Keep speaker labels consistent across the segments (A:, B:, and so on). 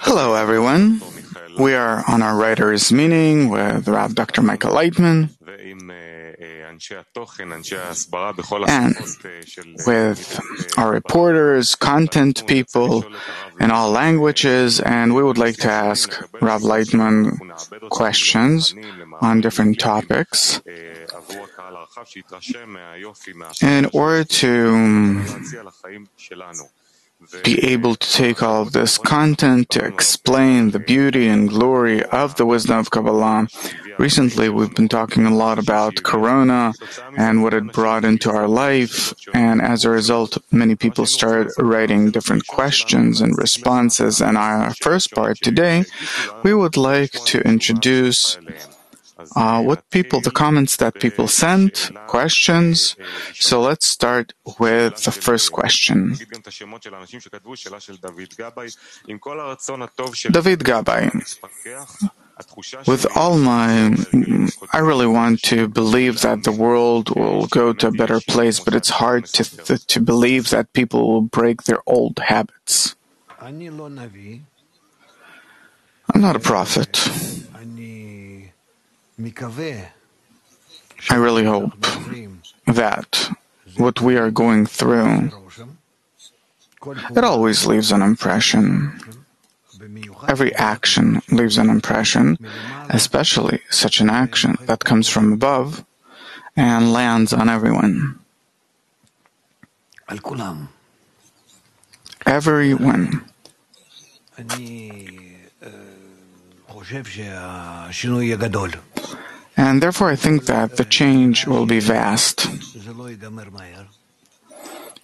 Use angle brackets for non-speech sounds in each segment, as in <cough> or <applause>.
A: Hello, everyone. We are on our writers' meeting with Rav Dr. Michael
B: Laitman
A: and with our reporters, content people in all languages, and we would like to ask Rav Laitman questions on different topics. in order to be able to take all of this content to explain the beauty and glory of the wisdom of Kabbalah Recently, we've been talking a lot about Corona and what it brought into our life, and as a result, many people started writing different questions and responses. And our first part today, we would like to introduce uh, what people, the comments that people sent, questions. So let's start with the first question. David Gabay. With all my, I really want to believe that the world will go to a better place, but it's hard to, th- to believe that people will break their old habits. I'm not a prophet. I really hope that what we are going through, it always leaves an impression. Every action leaves an impression, especially such an action that comes from above and lands on everyone. Everyone. And therefore, I think that the change will be vast.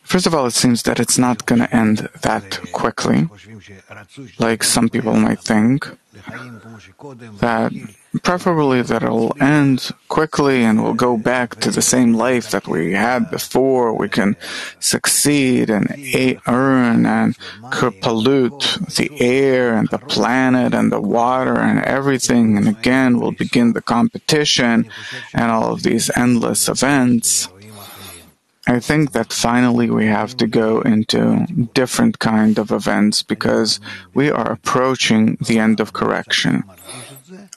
A: First of all, it seems that it's not going to end that quickly, like some people might think, that preferably that it'll end quickly and we'll go back to the same life that we had before. We can succeed and earn and pollute the air and the planet and the water and everything. And again, we'll begin the competition and all of these endless events. I think that finally we have to go into different kind of events because we are approaching the end of correction.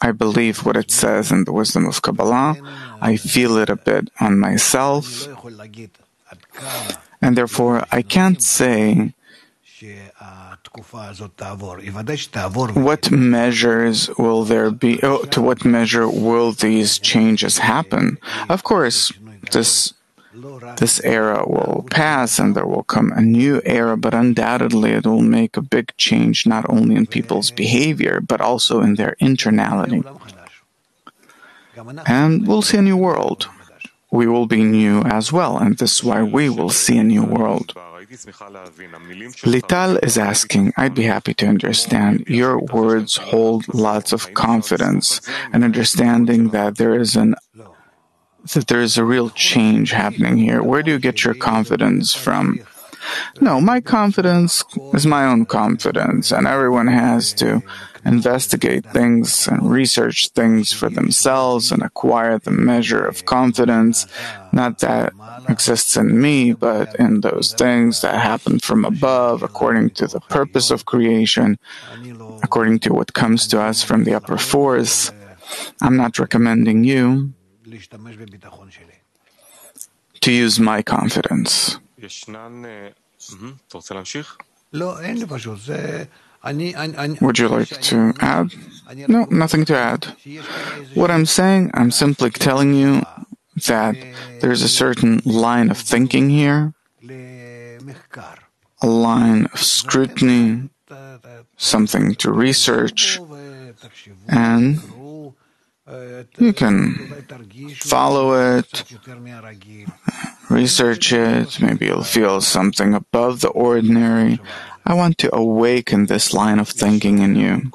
A: I believe what it says in the wisdom of Kabbalah. I feel it a bit on myself. And therefore, I can't say what measures will there be, oh, to what measure will these changes happen. Of course, this this era will pass and there will come a new era, but undoubtedly it will make a big change not only in people's behavior, but also in their internality. And we'll see a new world. We will be new as well, and this is why we will see a new world. Lital is asking, I'd be happy to understand. Your words hold lots of confidence and understanding that there is an that there is a real change happening here. Where do you get your confidence from? No, my confidence is my own confidence, and everyone has to investigate things and research things for themselves and acquire the measure of confidence, not that exists in me, but in those things that happen from above according to the purpose of creation, according to what comes to us from the upper force. I'm not recommending you to use my confidence. Would you like to add? No, nothing to add. What I'm saying, I'm simply telling you that there's a certain line of thinking here, a line of scrutiny, something to research, and you can follow it, research it, maybe you'll feel something above the ordinary. I want to awaken this line of thinking in you.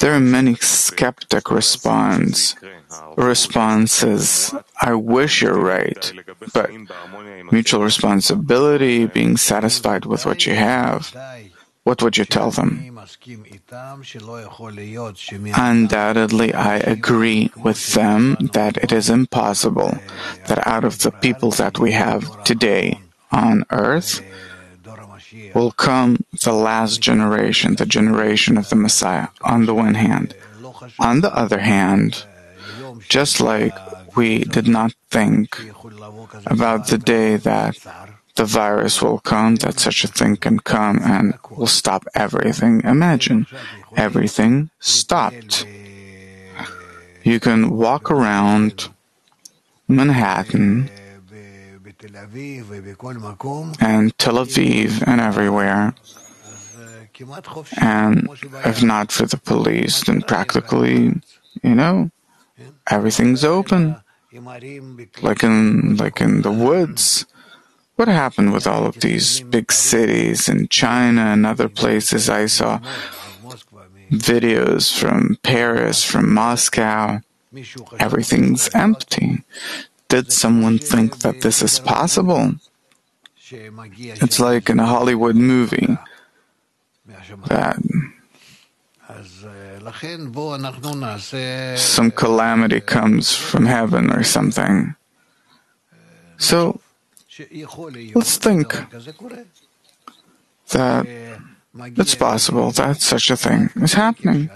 A: There are many skeptic response, responses. I wish you're right, but mutual responsibility, being satisfied with what you have. What would you tell them? Undoubtedly, I agree with them that it is impossible that out of the people that we have today on earth will come the last generation, the generation of the Messiah, on the one hand. On the other hand, just like we did not think about the day that the virus will come, that such a thing can come and will stop everything. Imagine everything stopped. You can walk around Manhattan and Tel Aviv and everywhere. And if not for the police, then practically, you know, everything's open. Like in like in the woods. What happened with all of these big cities in China and other places? I saw videos from Paris, from Moscow. Everything's empty. Did someone think that this is possible? It's like in a Hollywood movie that some calamity comes from heaven or something. So let's think that it's possible that such a thing is happening.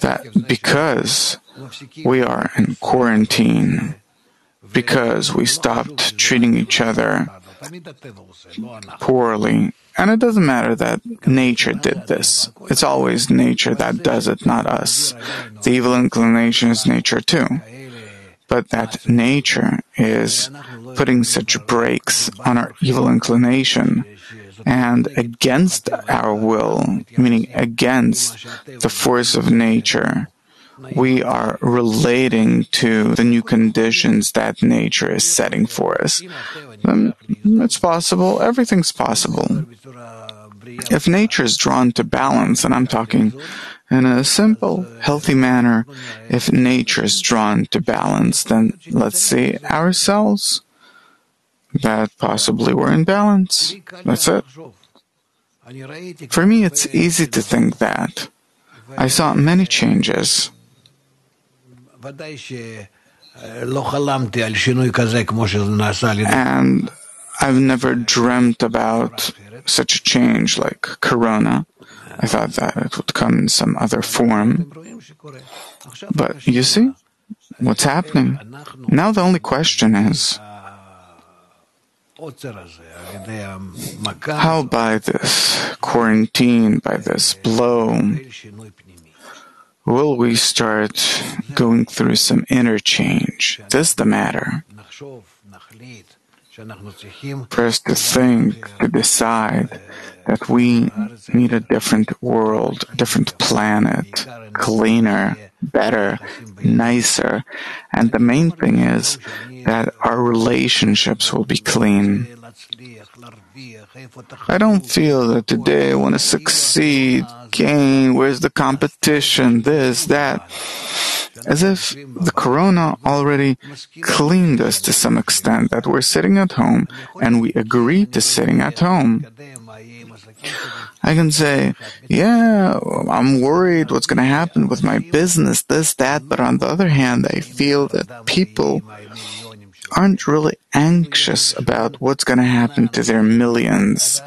A: That because we are in quarantine, because we stopped treating each other poorly, and it doesn't matter that nature did this. It's always nature that does it, not us. The evil inclination is nature too. But that nature is putting such brakes on our evil inclination and against our will, meaning against the force of nature, we are relating to the new conditions that nature is setting for us. Um, it's possible, everything's possible. If nature is drawn to balance, and I'm talking in a simple, healthy manner, if nature is drawn to balance, then let's see ourselves that possibly we're in balance. That's it. For me, it's easy to think that. I saw many changes. And I've never dreamt about such a change like Corona. I thought that it would come in some other form. But you see what's happening. Now the only question is how by this quarantine, by this blow, will we start going through some interchange? This the matter. First to think, to decide that we need a different world, a different planet, cleaner, better, nicer. And the main thing is that our relationships will be clean. I don't feel that today I want to succeed, gain, where's the competition, this, that. As if the corona already cleaned us to some extent, that we're sitting at home and we agree to sitting at home. I can say, yeah, I'm worried what's going to happen with my business, this, that, but on the other hand, I feel that people aren't really anxious about what's going to happen to their millions.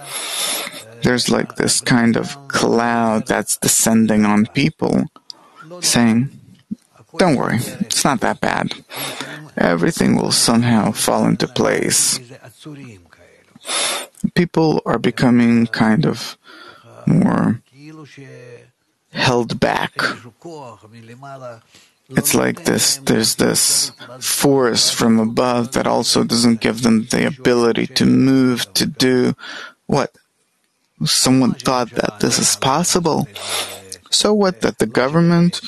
A: There's like this kind of cloud that's descending on people, saying, don't worry, it's not that bad. Everything will somehow fall into place. People are becoming kind of more held back. It's like this there's this force from above that also doesn't give them the ability to move, to do what? Someone thought that this is possible. So what that the government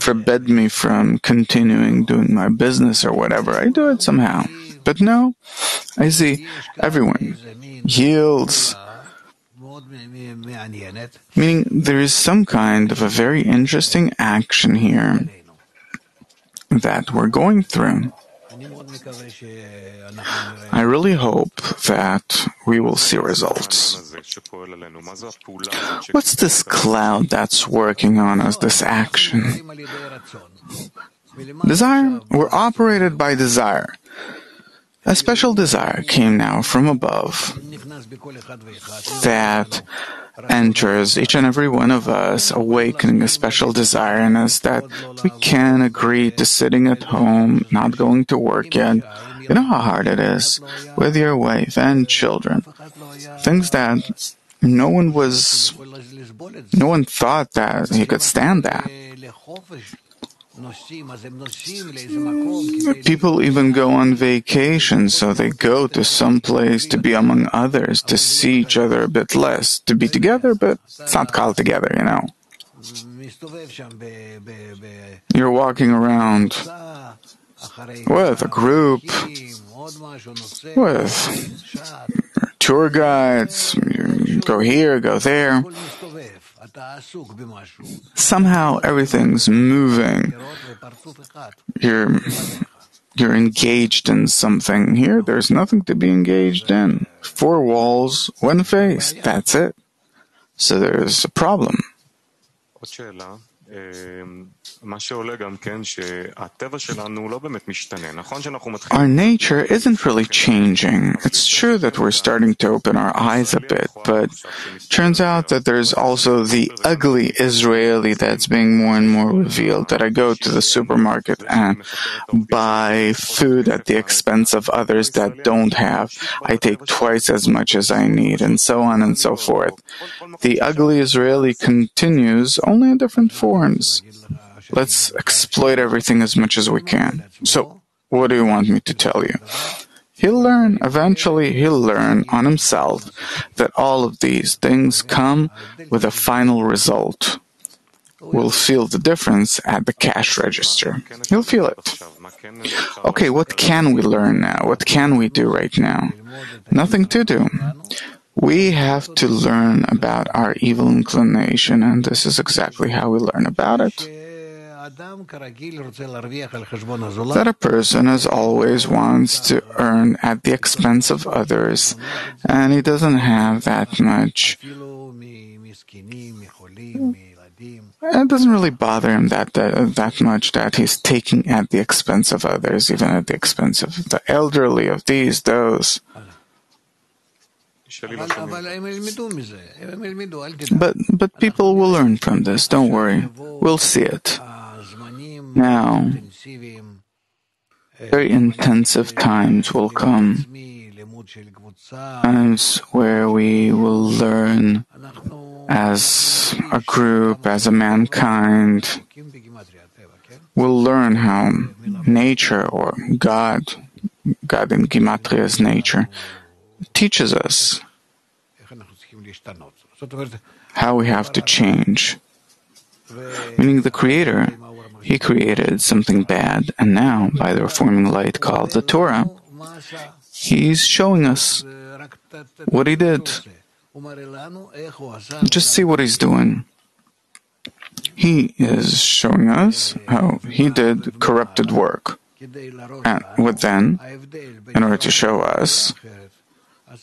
A: forbid me from continuing doing my business or whatever? I do it somehow. But no, I see everyone yields. Meaning there is some kind of a very interesting action here that we're going through. I really hope that we will see results. What's this cloud that's working on us, this action? Desire? We're operated by desire. A special desire came now from above that enters each and every one of us, awakening a special desire in us that we can agree to sitting at home, not going to work yet. You know how hard it is with your wife and children. Things that no one was, no one thought that he could stand that.
C: Hmm.
A: People even go on vacation, so they go to some place to be among others, to see each other a bit less, to be together, but it's not called together, you know. You're walking around with a group, with tour guides, go here, go there. Somehow everything's moving. You're, you're engaged in something. Here, there's nothing to be engaged in. Four walls, one face, that's it. So there's a problem.
B: Eh,
A: our nature isn't really changing. It's true that we're starting to open our eyes a bit, but turns out that there's also the ugly Israeli that's being more and more revealed. That I go to the supermarket and buy food at the expense of others that don't have. I take twice as much as I need, and so on and so forth. The ugly Israeli continues, only in different forms. Let's exploit everything as much as we can. So, what do you want me to tell you? He'll learn, eventually, he'll learn on himself that all of these things come with a final result. We'll feel the difference at the cash register. He'll feel it. Okay, what can we learn now? What can we do right now? Nothing to do. We have to learn about our evil inclination, and this is exactly how we learn about it. That a person, has always, wants to earn at the expense of others, and he doesn't have that much.
C: Hmm.
A: It doesn't really bother him that, that that much that he's taking at the expense of others, even at the expense of the elderly, of these, those. But but people will learn from this. Don't worry, we'll see it now. Very intensive times will come, times where we will learn as a group, as a mankind. We'll learn how nature or God, God in Gematria's nature, teaches us how we have to change. Meaning the Creator he created something bad, and now, by the reforming light called the Torah, He's showing us what He did. Just see what He's doing. He is showing us how He did corrupted work. And what then? In order to show us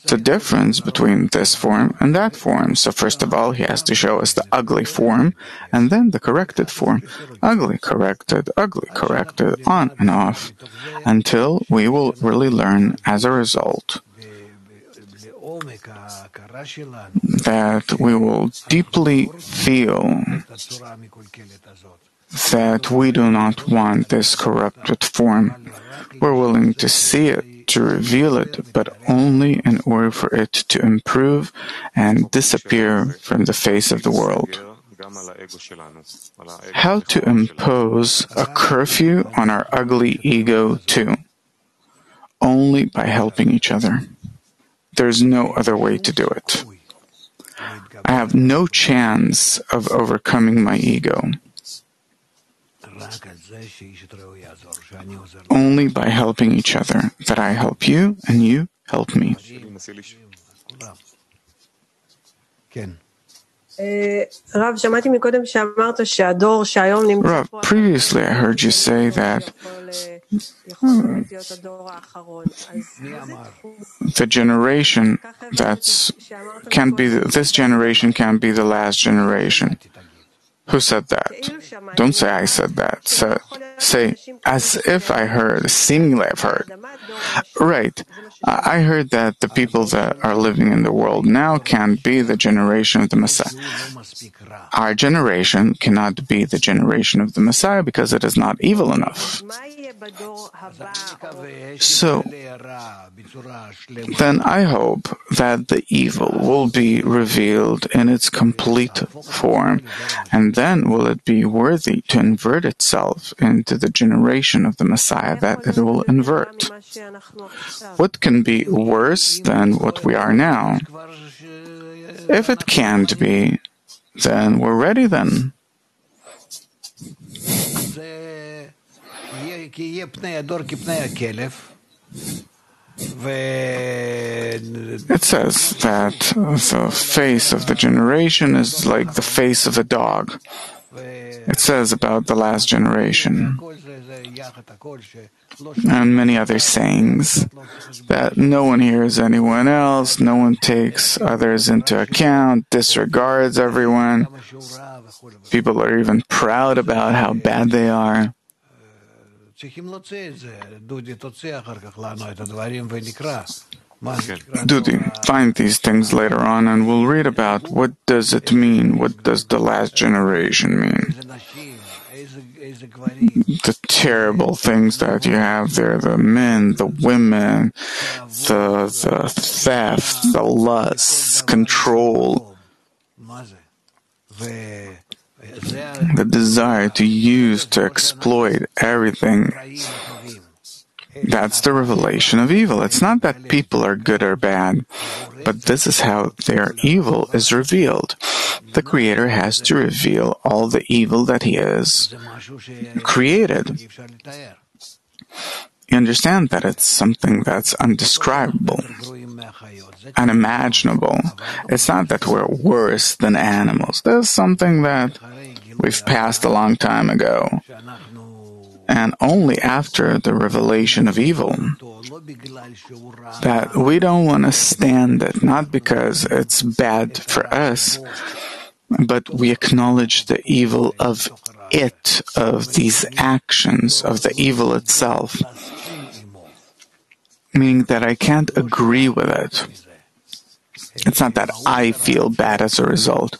A: the difference between this form and that form. So first of all, he has to show us the ugly form and then the corrected form. Ugly, corrected, ugly, corrected, on and off, until we will really learn as a result that we will deeply feel that we do not want this corrupted form. We're willing to see it to reveal it, but only in order for it to improve and disappear from the face of the world. How to impose a curfew on our ugly ego, too? Only by helping each other. There's no other way to do it. I have no chance of overcoming my ego. Only by helping each other that I help you and you help me. Rav, previously I heard you say that
D: hmm,
A: the generation that's can be
D: the,
A: this generation can be the last generation. Who said that? Don't say I said that. So, say, as if I heard, seemingly I've heard. Right. I heard that the people that are living in the world now can't be the generation of the Messiah. Our generation cannot be the generation of the Messiah because it is not evil enough. So, then I hope that the evil will be revealed in its complete form and then will it be worthy to invert itself into the generation of the Messiah that it will invert. What can be worse than what we are now? If it can't be, then we're ready then. It says that the face of the generation is like the face of a dog. It says about the last generation and many other sayings that no one hears anyone else, no one takes others into account, disregards everyone. People are even proud about how bad they are. Dudi, find these things later on and we'll read about what does it mean, what does the last generation mean. The terrible things that you have there, the men, the women, the, the theft, the lust, control the desire to use, to exploit everything. That's the revelation of evil. It's not that people are good or bad, but this is how their evil is revealed. The Creator has to reveal all the evil that He
C: has
A: created you understand that it's something that's undescribable, unimaginable. It's not that we're worse than animals. There's something that we've passed a long time ago. And only after the revelation of evil that we don't want to stand it, not because it's bad for us, but we acknowledge the evil of it, of these actions, of the evil itself meaning that I can't agree with it. It's not that I feel bad as a result,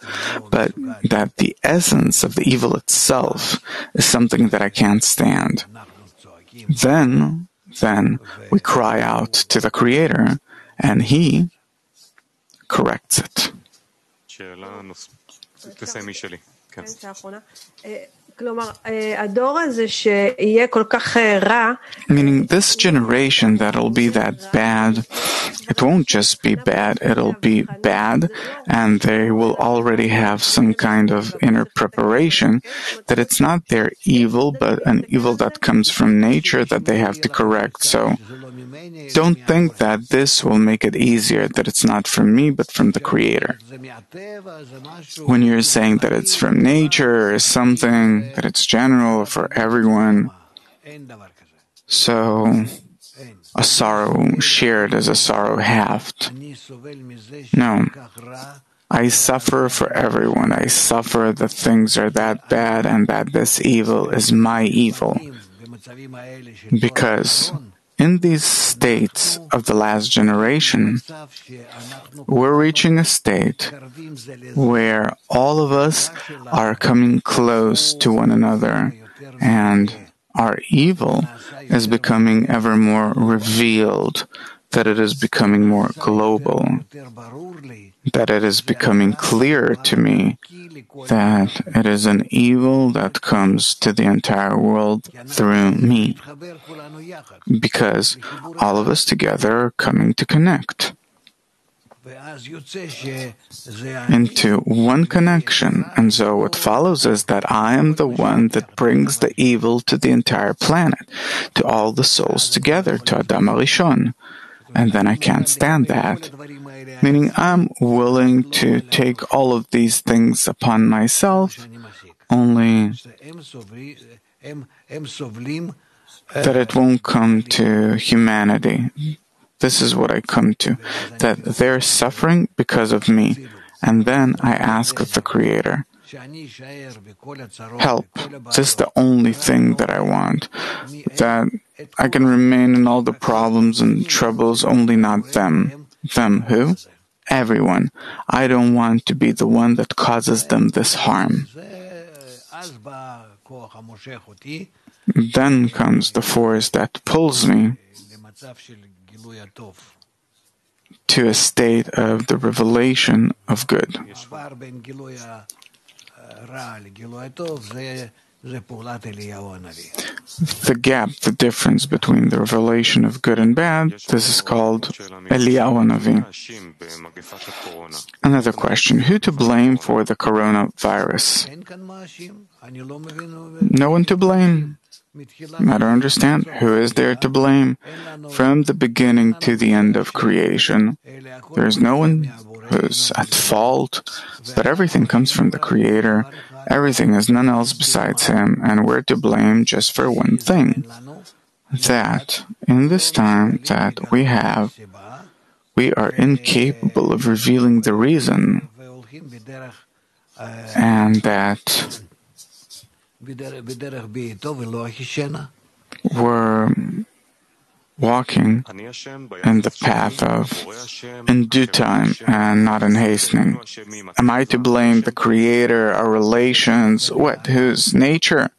A: but that the essence of the evil itself is something that I can't stand. Then, then we cry out to the Creator, and He corrects it. Meaning, this generation that'll be that bad, it won't just be bad, it'll be bad, and they will already have some kind of inner preparation that it's not their evil, but an evil that comes from nature that they have to correct. So, don't think that this will make it easier, that it's not from me, but from the Creator. When you're saying that it's from nature or something, that it's general for everyone. So, a sorrow shared is a sorrow halved. No. I suffer for everyone. I suffer that things are that bad and that this evil is my evil. Because in these states of the last generation, we're reaching a state where all of us are coming close to one another and our evil is becoming ever more revealed, that it is becoming more global that it is becoming clear to me that it is an evil that comes to the entire world through me. Because all of us together are coming to connect into one connection. And so what follows is that I am the one that brings the evil to the entire planet, to all the souls together, to Adam HaRishon. And then I can't stand that meaning I'm willing to take all of these things upon myself, only that it won't come to humanity. This is what I come to, that they're suffering because of me. And then I ask the Creator, help. This is the only thing that I want, that I can remain in all the problems and troubles, only not them. Them who? Everyone. I don't want to be the one that causes them this harm. Then comes the force that pulls me to a state of the revelation of good. The gap, the difference between the revelation of good and bad, this is called Eliyahu Navi. Another question Who to blame for the coronavirus? No one to blame. I don't understand. Who is there to blame? From the beginning to the end of creation, there is no one who's at fault, but everything comes from the Creator. Everything is none else besides Him, and we're to blame just for one thing. That, in this time that we have, we are incapable of revealing the reason, and that we're walking in the path of in due time and not in hastening. Am I to blame the Creator, our relations, what, whose nature?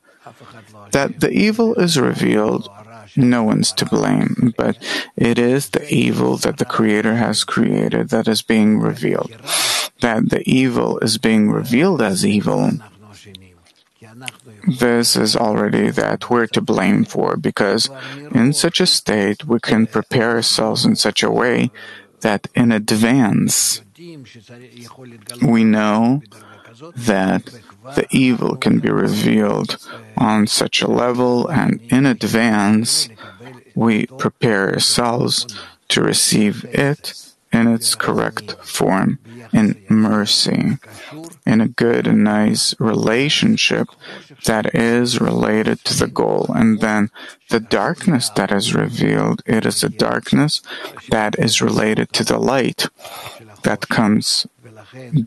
A: That the evil is revealed, no one's to blame, but it is the evil that the Creator has created that is being revealed. That the evil is being revealed as evil this is already that we're to blame for because in such a state we can prepare ourselves in such a way that in advance we know that the evil can be revealed on such a level and in advance we prepare ourselves to receive it in its correct form, in mercy, in a good and nice relationship that is related to the goal. And then the darkness that is revealed, it is a darkness that is related to the light that comes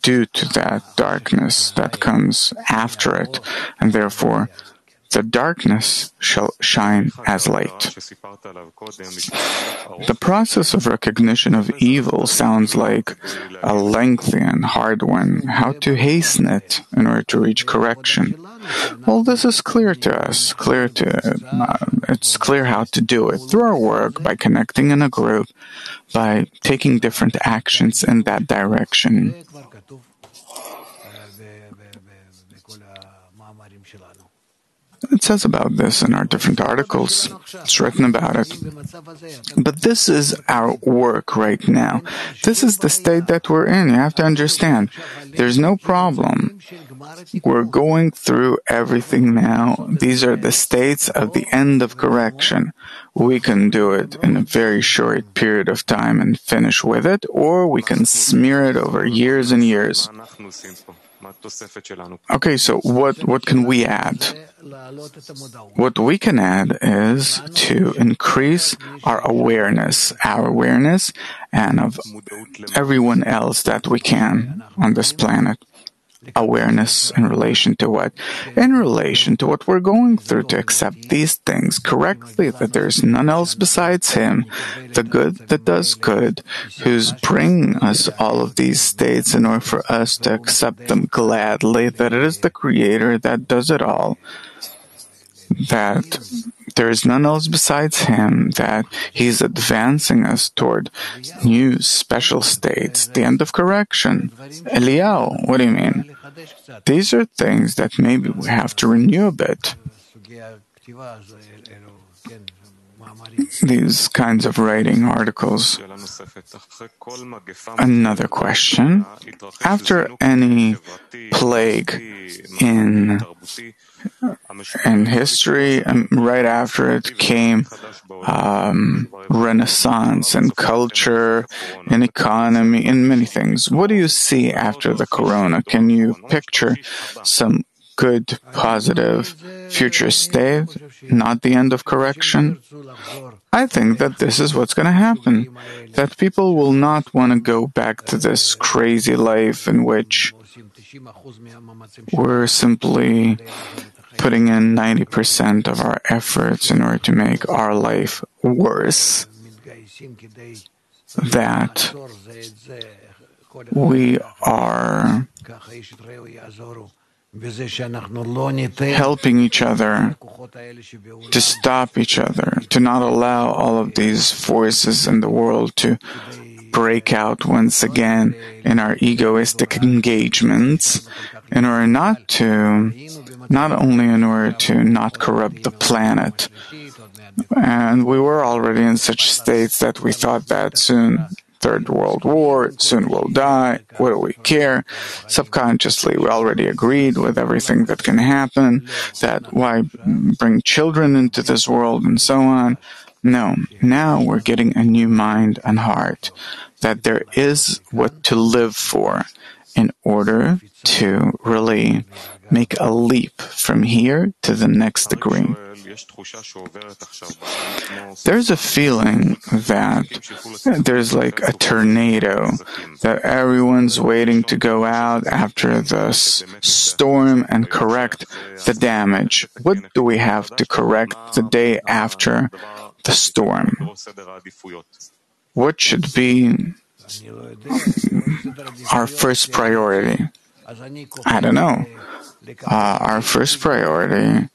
A: due to that darkness that comes after it. And therefore, the darkness shall shine as light. The process of recognition of evil sounds like a lengthy and hard one. How to hasten it in order to reach correction? Well, this is clear to us. Clear to uh, it's clear how to do it through our work by connecting in a group, by taking different actions in that direction. It says about this in our different articles. It's written about it. But this is our work right now. This is the state that we're in. You have to understand. There's no problem. We're going through everything now. These are the states of the end of correction. We can do it in a very short period of time and finish with it, or we can smear it over years and years. Okay, so what, what can we add? What we can add is to increase our awareness, our awareness, and of everyone else that we can on this planet awareness in relation to what? In relation to what we're going through, to accept these things correctly, that there's none else besides Him, the good that does good, who's bringing us all of these states in order for us to accept them gladly, that it is the Creator that does it all that there is none else besides him, that he is advancing us toward new special states, the end of correction. Eliyahu, what do you mean? These are things that maybe we have to renew a bit. These kinds of writing articles. Another question. After any plague in in history, and right after it came um, renaissance and culture and economy and many things. What do you see after the corona? Can you picture some good, positive future state, not the end of correction? I think that this is what's going to happen. That people will not want to go back to this crazy life in which we're simply putting in 90% of our efforts in order to make our life worse. That we are helping each other to stop each other, to not allow all of these forces in the world to break out once again in our egoistic engagements in order not to, not only in order to not corrupt the planet. And we were already in such states that we thought that soon Third World War, soon we'll die, what do we care? Subconsciously, we already agreed with everything that can happen, that why bring children into this world and so on. No, now we're getting a new mind and heart, that there is what to live for in order to really make a leap from here to the next degree. There's a feeling that there's like a tornado, that everyone's waiting to go out after the storm and correct the damage. What do we have to correct the day after the storm? What should be our first priority? I don't know. Uh, our first priority,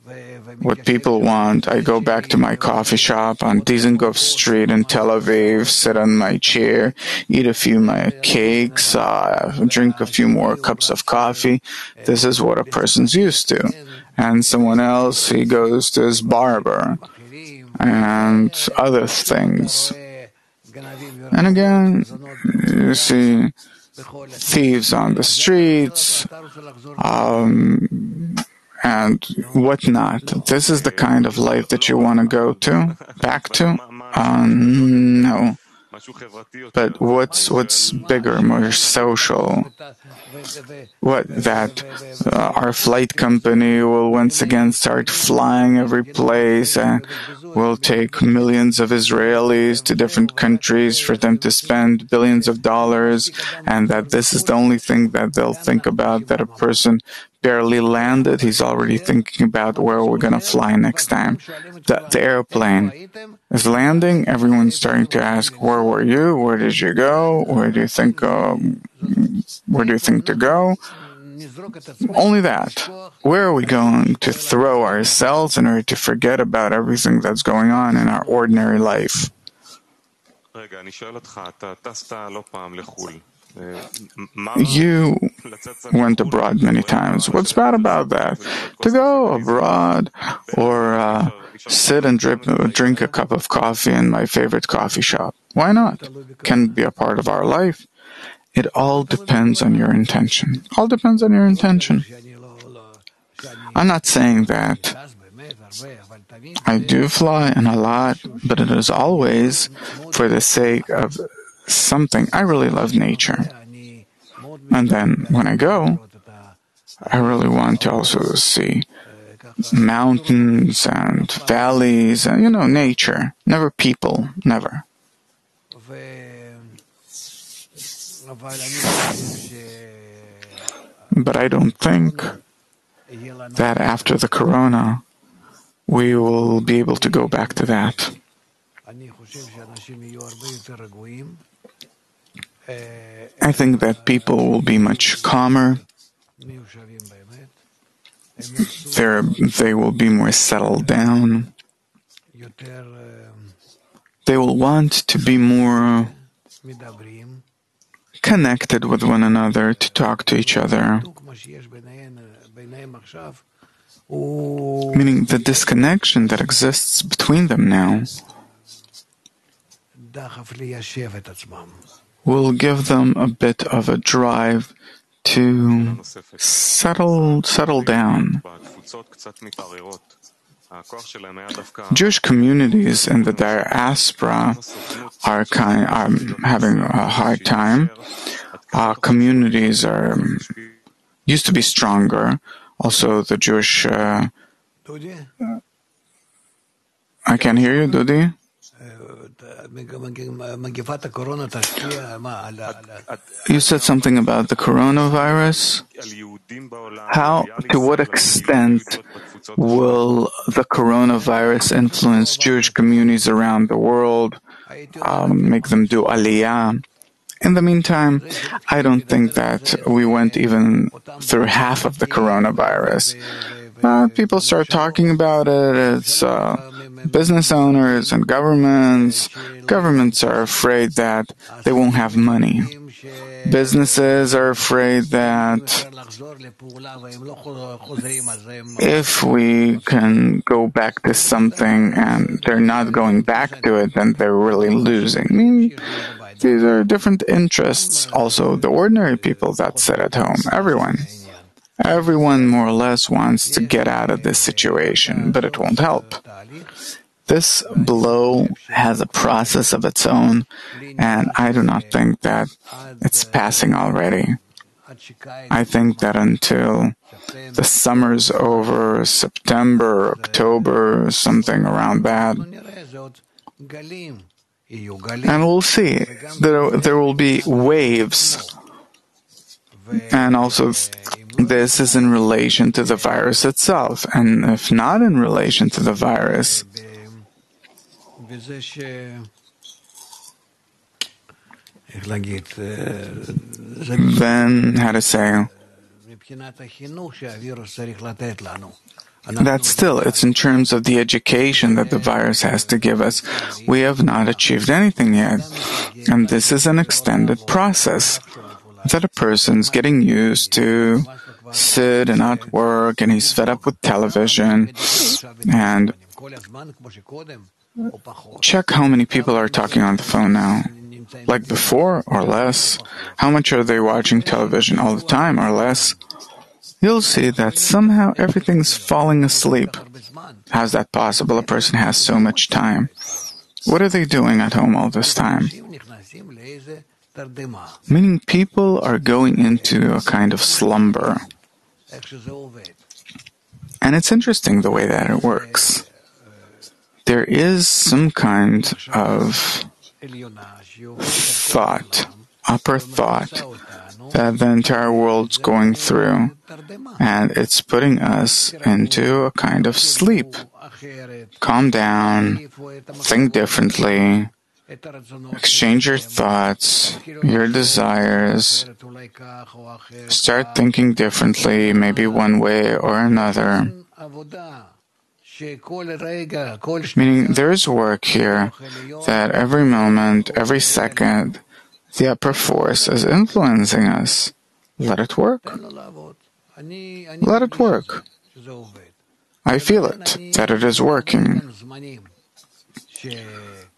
A: what people want, I go back to my coffee shop on Dizengoff Street in Tel Aviv, sit on my chair, eat a few my cakes, uh, drink a few more cups of coffee. This is what a person's used to. And someone else, he goes to his barber and other things. And again, you see thieves on the streets, um, and whatnot. This is the kind of life that you want to go to, back to? Uh, no. But what's what's bigger, more social? What that uh, our flight company will once again start flying every place and will take millions of Israelis to different countries for them to spend billions of dollars, and that this is the only thing that they'll think about. That a person barely landed, he's already thinking about where we're going to fly next time. The, the airplane is landing. Everyone's starting to ask, "Where were you? Where did you go? Where do you think? Um, where do you think to go?" Only that. Where are we going to throw ourselves in order to forget about everything that's going on in our ordinary life? You went abroad many times. What's bad about that? To go abroad or uh, sit and drip, drink a cup of coffee in my favorite coffee shop. Why not? Can be a part of our life. It all depends on your intention. All depends on your intention. I'm not saying that I do fly and a lot, but it is always for the sake of something. I really love nature. And then when I go, I really want to also see mountains and valleys and, you know, nature. Never people, never. But I don't think that after the corona, we will be able to go back to that. I think that people will be much calmer. They're, they will be more settled down. They will want to be more connected with one another, to talk to each other. Meaning the disconnection that exists between them now will give them a bit of a drive to settle settle down. Jewish communities in the diaspora are kind are having a hard time. Our communities are used to be stronger. Also, the Jewish. Uh, I can't hear you, Dudi. You said something about the coronavirus. How, to what extent will the coronavirus influence Jewish communities around the world, um, make them do aliyah? In the meantime, I don't think that we went even through half of the coronavirus. Uh, people start talking about it. It's uh, business owners and governments. Governments are afraid that they won't have money. Businesses are afraid that if we can go back to something and they're not going back to it, then they're really losing. I mean, these are different interests. Also, the ordinary people that sit at home, everyone. Everyone more or less wants to get out of this situation, but it won't help. This blow has a process of its own, and I do not think that it's passing already. I think that until the summer's over, September, October, something around that, and we'll see. There, there will be waves and also, this is in relation to the virus itself, and if not in relation to the virus, then how to say that still it's in terms of the education that the virus has to give us. We have not achieved anything yet. And this is an extended process that a person's getting used to sit and not work and he's fed up with television. And check how many people are talking on the phone now. Like before or less? How much are they watching television all the time or less? You'll see that somehow everything's falling asleep. How's that possible? A person has so much time. What are they doing at home all this time? Meaning people are going into a kind of slumber. And it's interesting the way that it works. There is some kind of thought, upper thought, that the entire world's going through, and it's putting us into a kind of sleep. Calm down, think differently, Exchange your thoughts, your desires. Start thinking differently, maybe one way or another. Meaning, there is work here that every moment, every second, the upper force is influencing us. Let it work. Let it work. I feel it, that it is working.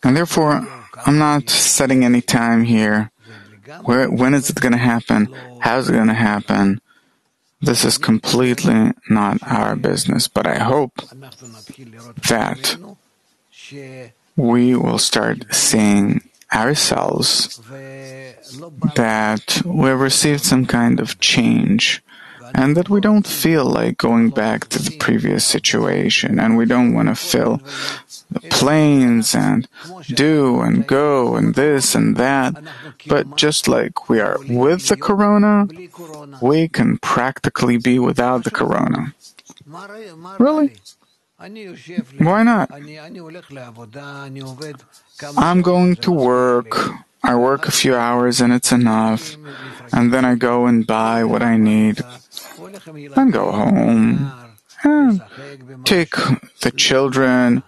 A: And therefore, I'm not setting any time here. Where, when is it going to happen? How is it going to happen? This is completely not our business, but I hope that we will start seeing ourselves that we have received some kind of change and that we don't feel like going back to the previous situation, and we don't want to fill the planes and do and go and this and that. But just like we are with the corona, we can practically be without the corona. Really? Why not? I'm going to work, I work a few hours and it's enough, and then I go and buy what I need and go home and take the children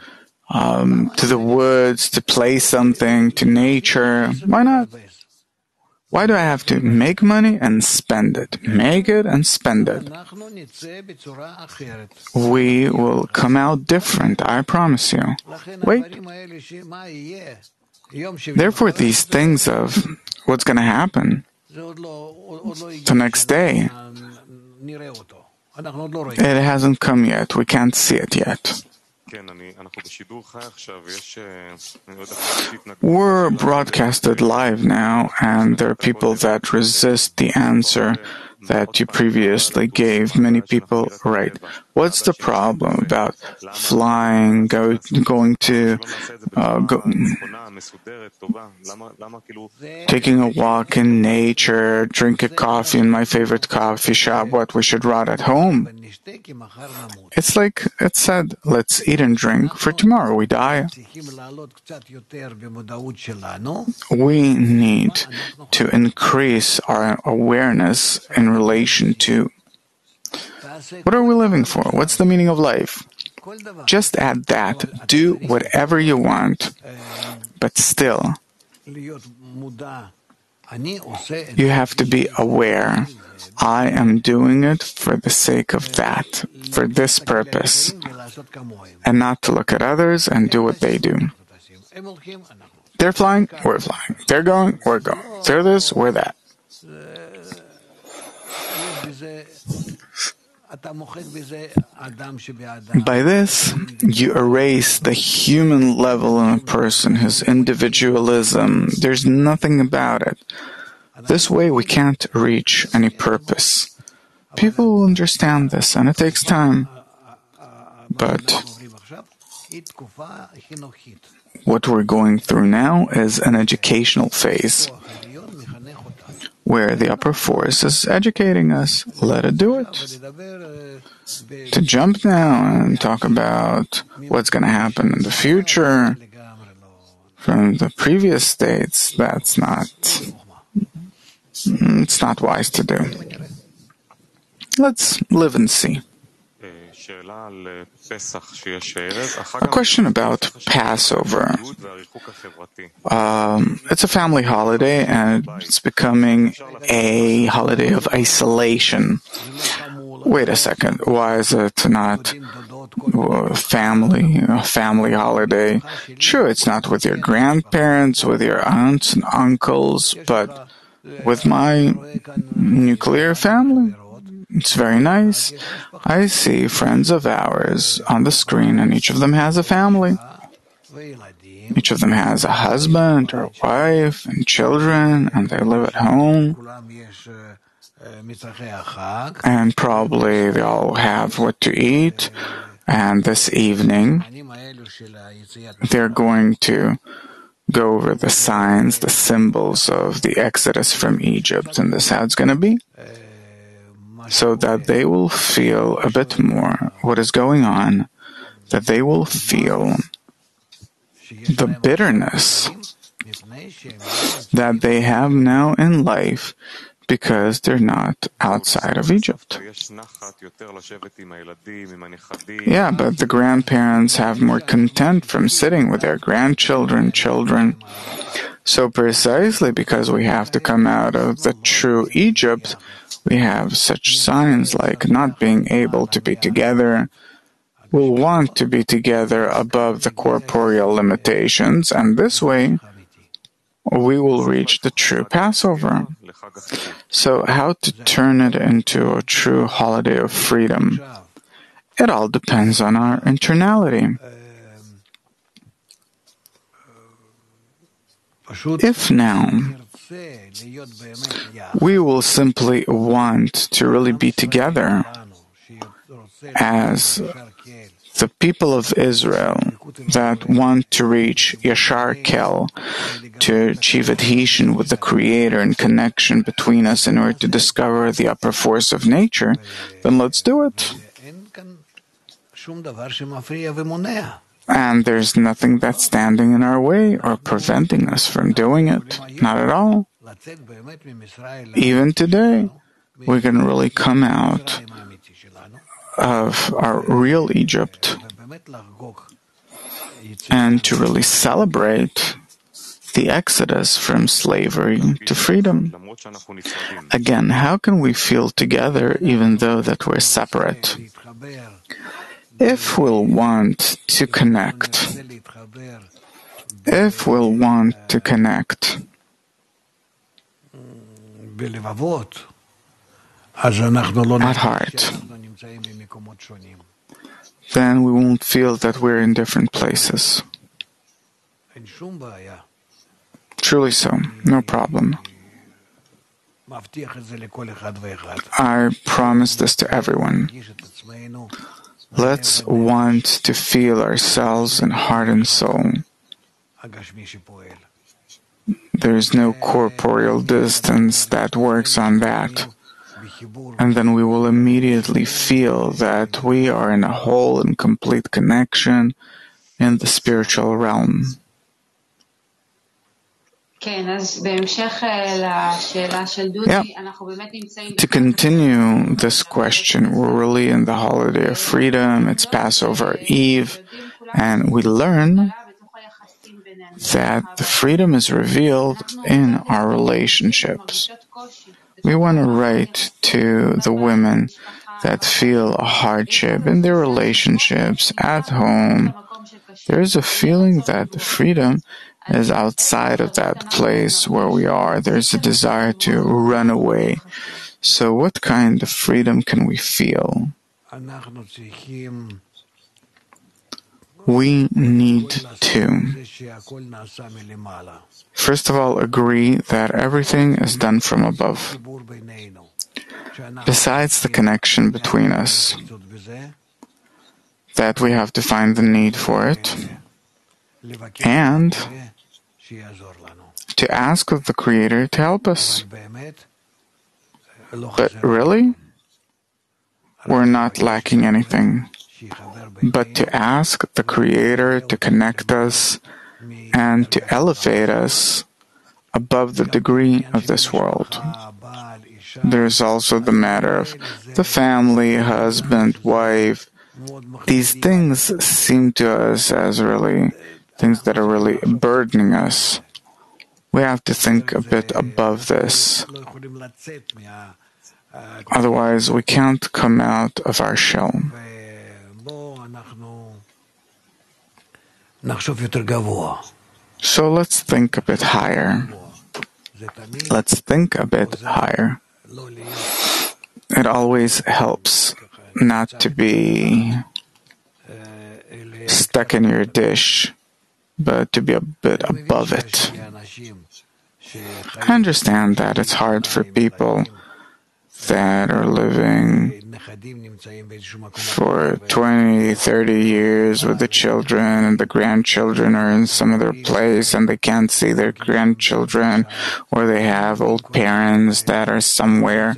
A: um, to the woods to play something, to nature. Why not? Why do I have to make money and spend it? Make it and spend it. We will come out different, I promise you. Wait. Therefore, these things of what's going to happen the next day, it hasn't come yet. We can't see it yet. We're broadcasted live now, and there are people that resist the answer that you previously gave. Many people right? What's the problem about flying, go, going to, uh, go, taking a walk in nature, drink a coffee in my favorite coffee shop, what we should rot at home? It's like it said, let's eat and drink, for tomorrow we die. We need to increase our awareness in relation to what are we living for? What's the meaning of life? Just add that. Do whatever you want. But still, you have to be aware. I am doing it for the sake of that, for this purpose, and not to look at others and do what they do. They're flying, we're flying. They're going, we're going. They're this, we're that. By this, you erase the human level in a person, his individualism. There's nothing about it. This way, we can't reach any purpose. People will understand this, and it takes time. But what we're going through now is an educational phase where the upper force is educating us, let it do it. To jump now and talk about what's going to happen in the future from the previous states, that's not, it's not wise to do. Let's live and see. A question about Passover. Um, it's a family holiday and it's becoming a holiday of isolation. Wait a second. Why is it not family, a family holiday? Sure, it's not with your grandparents, with your aunts and uncles, but with my nuclear family. It's very nice. I see friends of ours on the screen, and each of them has a family. Each of them has a husband or a wife and children, and they live at home. And probably they all have what to eat. And this evening, they're going to go over the signs, the symbols of the exodus from Egypt, and this how it's going to be so that they will feel a bit more what is going on, that they will feel the bitterness that they have now in life because they're not outside of Egypt. Yeah, but the grandparents have more content from sitting with their grandchildren, children. So, precisely because we have to come out of the true Egypt, we have such signs like not being able to be together. We'll want to be together above the corporeal limitations, and this way we will reach the true Passover. So, how to turn it into a true holiday of freedom? It all depends on our internality. If now we will simply want to really be together as the people of Israel that want to reach Yashar Kel, to achieve adhesion with the Creator and connection between us in order to discover the upper force of nature, then let's do it. And there's nothing that's standing in our way or preventing us from doing it. Not at all. Even today, we can really come out of our real Egypt and to really celebrate the exodus from slavery to freedom. Again, how can we feel together even though that we're separate? If we'll want to connect, if we'll want to connect, at heart, then we won't feel that we're in different places. Truly so, no problem. I promise this to everyone. Let's want to feel ourselves in heart and soul. There is no corporeal distance that works on that. And then we will immediately feel that we are in a whole and complete connection in the spiritual realm.
E: Yeah.
A: To continue this question, we're really in the holiday of freedom, it's Passover Eve, and we learn that the freedom is revealed in our relationships. We want to write to the women that feel a hardship in their relationships at home. There is a feeling that freedom is outside of that place where we are. There's a desire to run away. So, what kind of freedom can we feel? We need to, first of all, agree that everything is done from above. Besides the connection between us, that we have to find the need for it and to ask of the Creator to help us. But really, we're not lacking anything. But to ask the Creator to connect us and to elevate us above the degree of this world.
C: There
A: is also the matter of the family, husband, wife. These things seem to us as really things that are really burdening us. We have to think a bit above this. Otherwise, we can't come out of our shell. So let's think a bit higher. Let's think a bit higher. It always helps not to be stuck in your dish but to be a bit above it. I understand that it's hard for people that are living for 20, 30 years with the children and the grandchildren are in some other place and they can't see their grandchildren or they have old parents that are somewhere.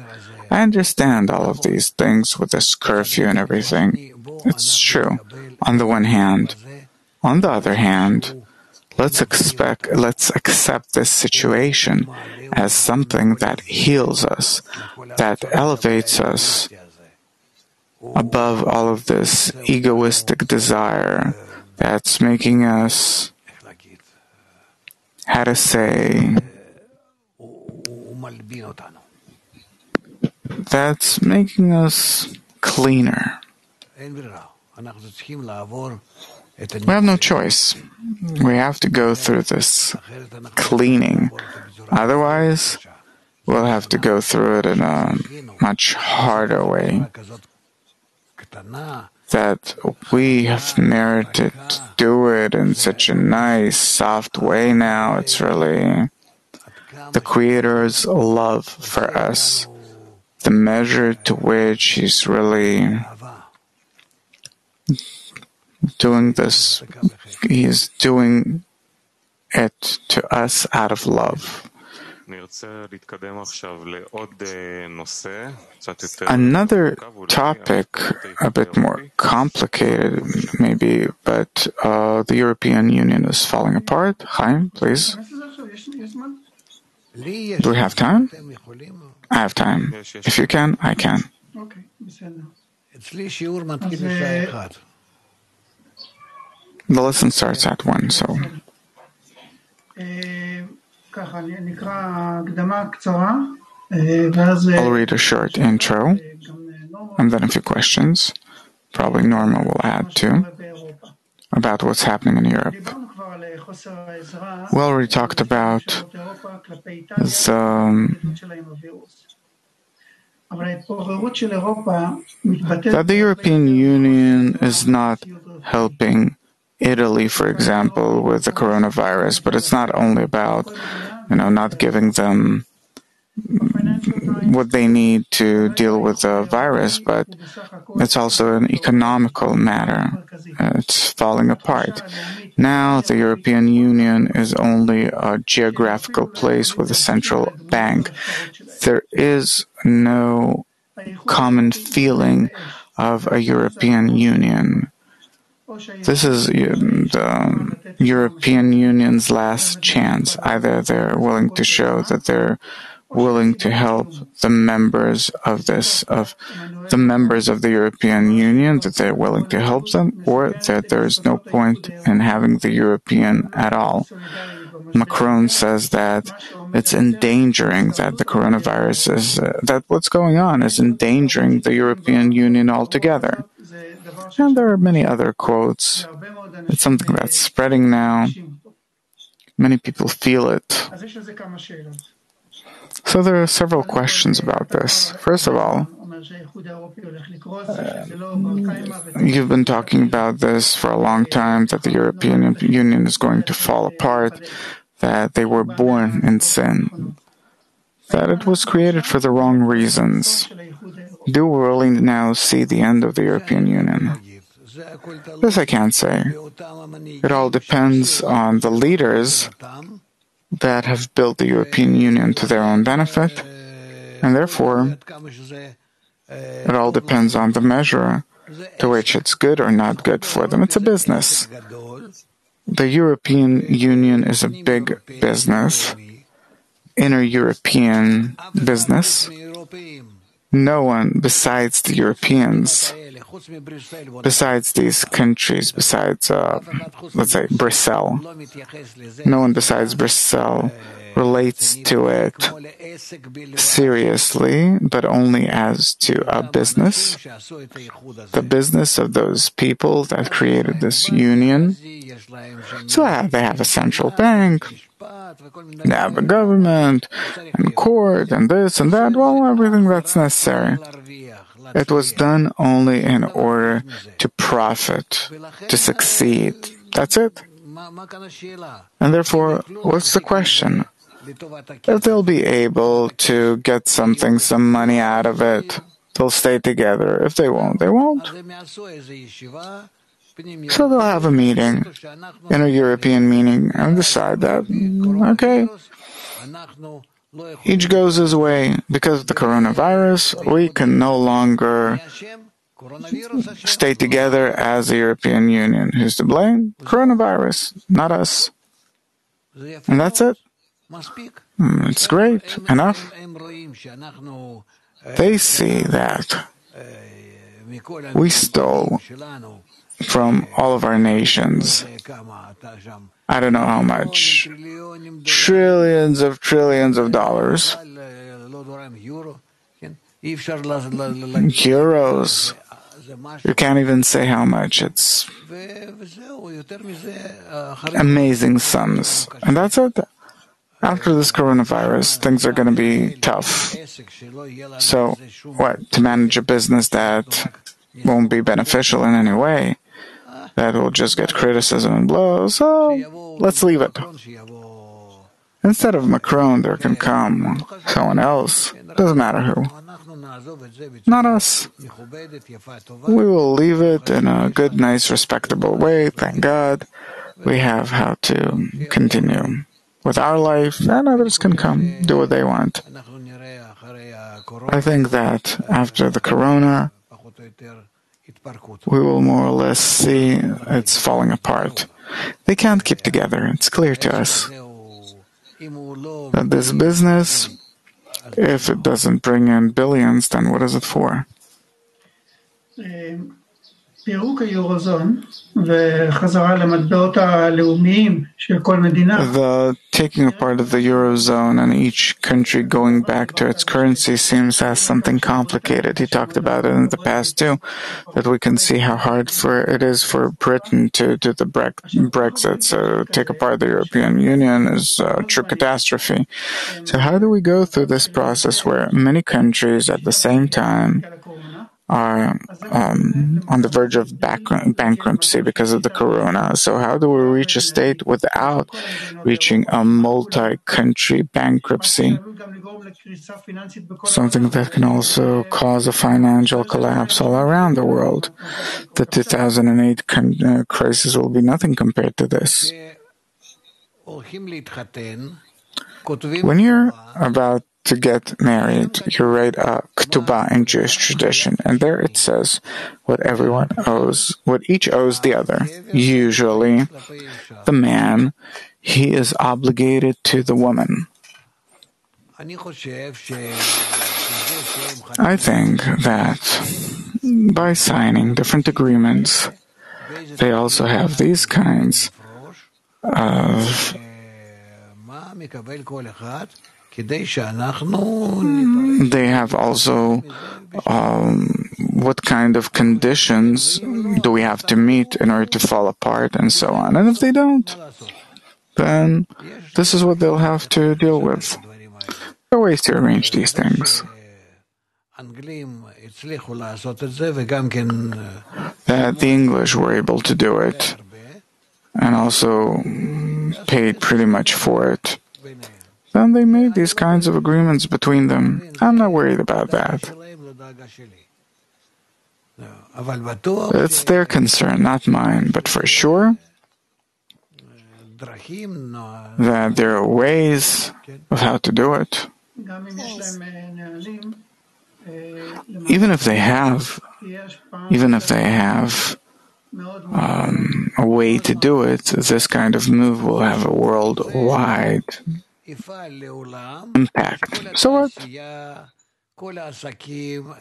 A: I understand all of these things with this curfew and everything. It's true, on the one hand. On the other hand, let's expect, let's accept this situation as something that heals us, that elevates us above all of this egoistic desire that's making us, how to say, that's making us cleaner. We have no choice. We have to go through this cleaning. Otherwise, we'll have to go through it in a much harder way that we have merited to do it in such a nice, soft way now. It's really the Creator's love for us, the measure to which He's really doing this, He is doing it to us out of love. Another topic, a bit more complicated, maybe, but uh, the European Union is falling apart. Chaim, please. Do we have time? I have time. If you can, I can.
C: Okay.
A: The lesson starts at 1, so. I'll read a short intro and then a few questions. Probably Norma will add too about what's happening in Europe. We already talked about the um, that the European Union is not helping Italy, for example, with the coronavirus, but it's not only about, you know, not giving them what they need to deal with the virus, but it's also an economical matter. It's falling apart. Now the European Union is only a geographical place with a central bank. There is no common feeling of a European Union. This is the European Union's last chance. Either they're willing to show that they're willing to help the members of this, of the members of the European Union, that they're willing to help them, or that there is no point in having the European at all. Macron says that it's endangering that the coronavirus is, uh, that what's going on is endangering the European Union altogether. And there are many other quotes. It's something that's spreading now. Many people feel it. So there are several questions about this. First of all, uh, you've been talking about this for a long time that the European Union is going to fall apart, that they were born in sin, that it was created for the wrong reasons. Do we really now see the end of the European Union? This I can't say. It all depends on the leaders that have built the European Union to their own benefit, and therefore it all depends on the measure to which it's good or not good for them. It's a business. The European Union is a big business, inner European business. No one besides the Europeans besides these countries, besides, uh, let's say, Brussels, no one besides Brussels relates to it seriously, but only as to a business, the business of those people that created this union. So uh, they have a central bank, they have a government, and court, and this and that, well, everything that's necessary. It was done only in order to profit, to succeed. That's it. And therefore, what's the question? If they'll be able to get something, some money out of it, they'll stay together. If they won't, they won't. So they'll have a meeting, in a European meeting, and decide that, okay, each goes his way. Because of the coronavirus, we can no longer stay together as the European Union. Who's to blame? Coronavirus, not us. And that's it. Hmm, it's great. Enough. They see that we stole from all of our nations. I don't know how much. Trillions of trillions of dollars. Euros. You can't even say how much. It's amazing sums. And that's it. After this coronavirus, things are going to be tough. So, what? To manage a business that won't be beneficial in any way, that will just get criticism and blows. So let's leave it. Instead of Macron, there can come someone else. Doesn't matter who. Not us. We will leave it in a good, nice, respectable way. Thank God. We have how to continue with our life, and others can come, do what they want. I think that after the corona, we will more or less see it's falling apart. They can't keep together. It's clear to us that this business, if it doesn't bring in billions, then what is it for? Um, The taking apart of the Eurozone and each country going back to its currency seems as something complicated. He talked about it in the past too, that we can see how hard for it is for Britain to do the Brexit. So take apart the European Union is a true catastrophe. So how do we go through this process where many countries at the same time are um, on the verge of bankruptcy because of the corona. So, how do we reach a state without reaching a multi country bankruptcy? Something that can also cause a financial collapse all around the world. The 2008 con- uh, crisis will be nothing compared to this. When you're about to get married, you write a ketubah in Jewish tradition, and there it says what everyone owes, what each owes the other. Usually, the man, he is obligated to the woman. I think that by signing different agreements, they also have these kinds of they have also um, what kind of conditions do we have to meet in order to fall apart and so on. And if they don't, then this is what they'll have to deal with. There are ways to arrange these things. That the English were able to do it and also paid pretty much for it. Then they made these kinds of agreements between them. I'm not worried about that. It's their concern, not mine. But for sure, that there are ways of how to do it. Even if they have, even if they have um, a way to do it, this kind of move will have a worldwide impact. So what?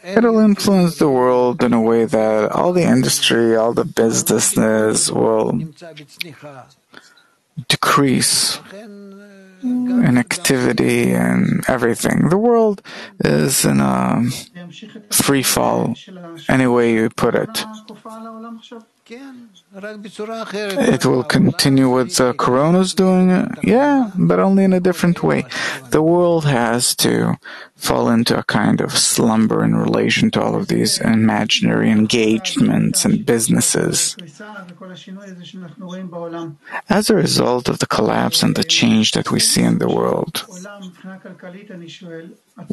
A: It'll influence the world in a way that all the industry, all the businesses will decrease in activity and everything. The world is in a free fall, any way you put it. It will continue what the uh, corona's doing, yeah, but only in a different way. The world has to fall into a kind of slumber in relation to all of these imaginary engagements and businesses. As a result of the collapse and the change that we see in the world,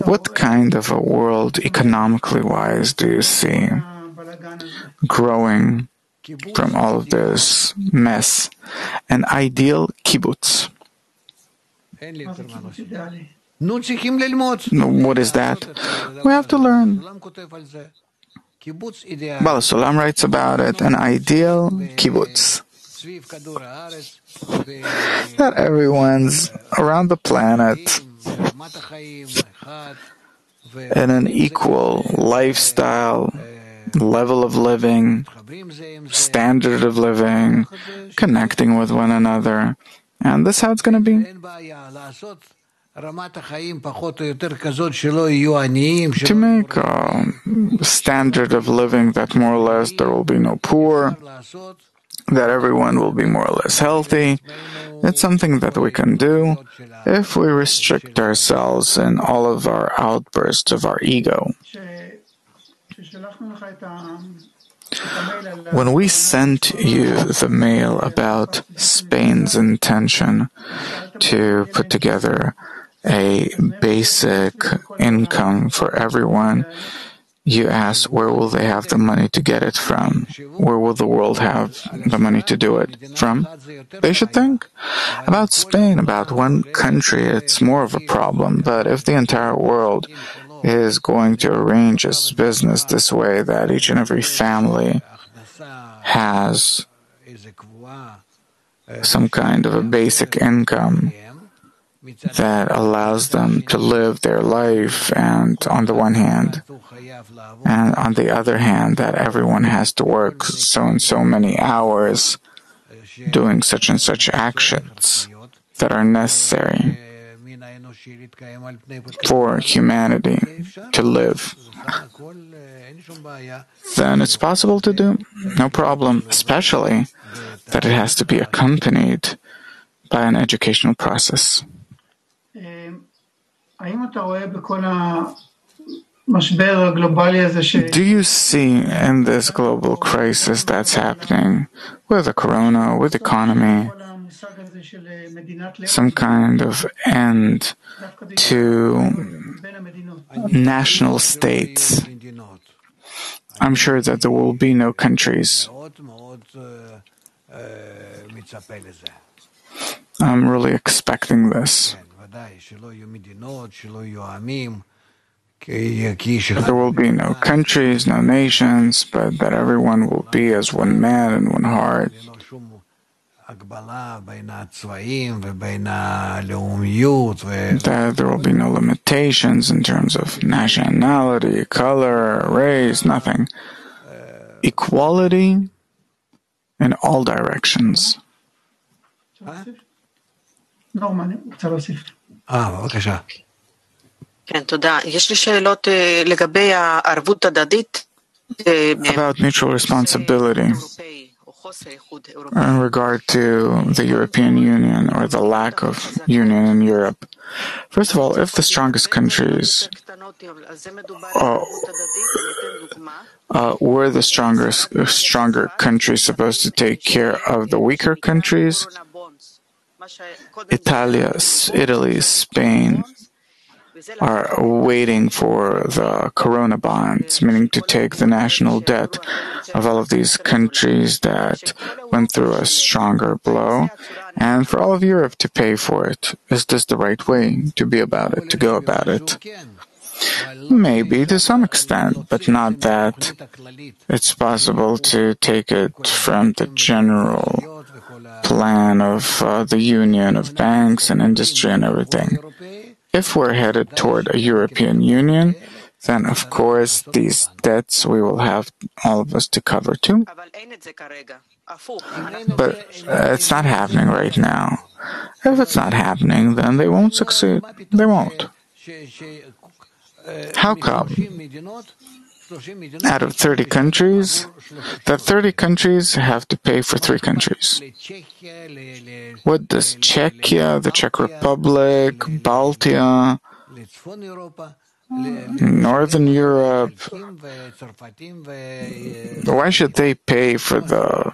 A: what kind of a world, economically wise, do you see growing from all of this mess? An ideal kibbutz. What is that? We have to learn. Baal HaSulam writes about it, an ideal kibbutz. That everyone's around the planet in an equal lifestyle, level of living, standard of living, connecting with one another. And this is how it's going to be. To make a standard of living that more or less there will be no poor, that everyone will be more or less healthy, it's something that we can do if we restrict ourselves in all of our outbursts of our ego. When we sent you the mail about Spain's intention to put together a basic income for everyone, you asked where will they have the money to get it from? Where will the world have the money to do it from? They should think about Spain, about one country. It's more of a problem, but if the entire world is going to arrange its business this way that each and every family has some kind of a basic income that allows them to live their life and on the one hand and on the other hand that everyone has to work so and so many hours doing such and such actions that are necessary for humanity to live, then it's possible to do, no problem, especially that it has to be accompanied by an educational process. Do you see in this global crisis that's happening with the corona, with economy, some kind of end to national states. I'm sure that there will be no countries. I'm really expecting this. There will be no countries, no nations, but that everyone will be as one man and one heart.
C: ללא שום הגבלה בין הצבעים ובין הלאומיות, ו...
A: That there will be no limitations in terms of nationality, color, race, nothing. Equality in all directions.
F: נורמה, אני רוצה להוסיף.
C: אה, בבקשה.
G: כן, תודה. יש לי שאלות אה, לגבי הערבות הדדית. אה,
A: About mutual responsibility in regard to the European Union or the lack of union in Europe. First of all, if the strongest countries
G: uh,
A: uh, were the strongest, stronger countries supposed to take care of the weaker countries,
G: Italy,
A: Italy, Spain, are waiting for the corona bonds, meaning to take the national debt of all of these countries that went through a stronger blow, and for all of Europe to pay for it. Is this the right way to be about it, to go about it? Maybe to some extent, but not that it's possible to take it from the general plan of uh, the union of banks and industry and everything. If we're headed toward a European Union, then of course these debts we will have all of us to cover too. But uh, it's not happening right now. If it's not happening, then they won't succeed. They won't. How come? out of 30 countries, the 30 countries have to pay for three countries. What does Czechia, the Czech Republic, Baltia, Northern Europe, why should they pay for the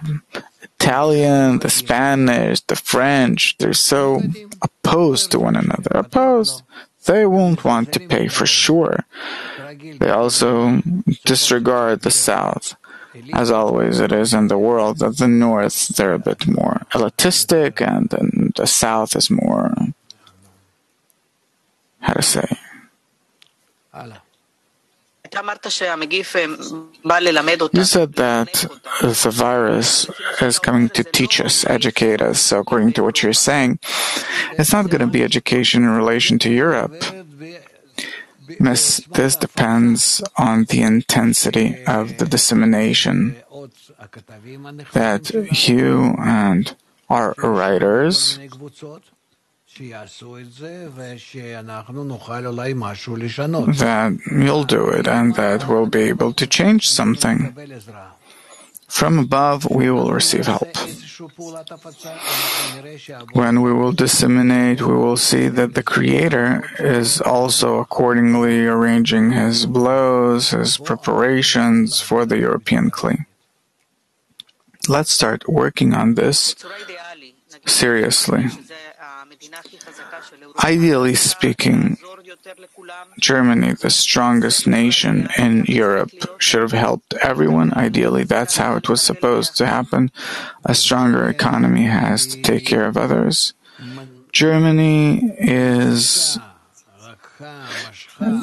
A: Italian, the Spanish, the French? They're so opposed to one another. Opposed? They won't want to pay for sure. They also disregard the South. As always, it is in the world that the North they're a bit more elitistic, and then the South is more how to say. You said that the virus is coming to teach us, educate us. So, according to what you're saying, it's not going to be education in relation to Europe. This, this depends on the intensity of the dissemination that you and our writers that you'll do it and that we'll be able to change something. From above, we will receive help. When we will disseminate, we will see that the Creator is also accordingly arranging his blows, his preparations for the European claim. Let's start working on this seriously. Ideally speaking, Germany, the strongest nation in Europe, should have helped everyone. Ideally, that's how it was supposed to happen. A stronger economy has to take care of others. Germany is.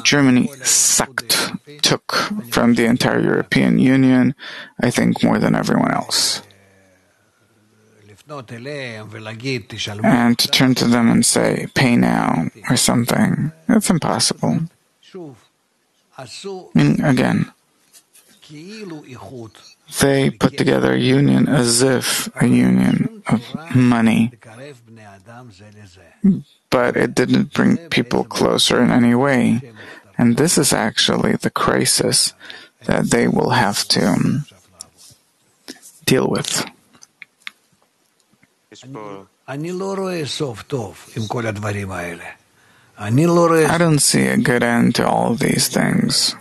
A: Germany sucked, took from the entire European Union, I think more than everyone else and to turn to them and say, pay now, or something. It's impossible. And again, they put together a union as if a union of money, but it didn't bring people closer in any way. And this is actually the crisis that they will have to deal with. I don't see a good end to all these things.